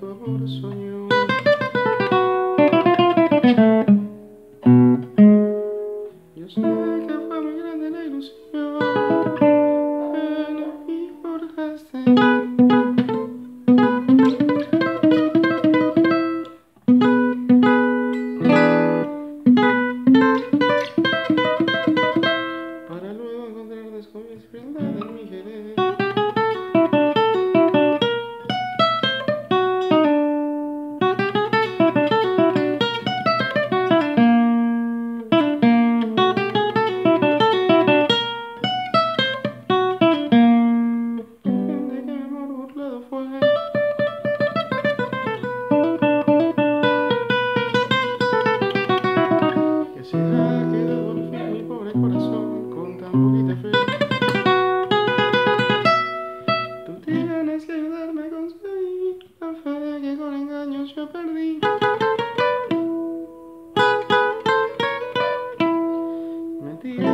tu amor soy Mentira.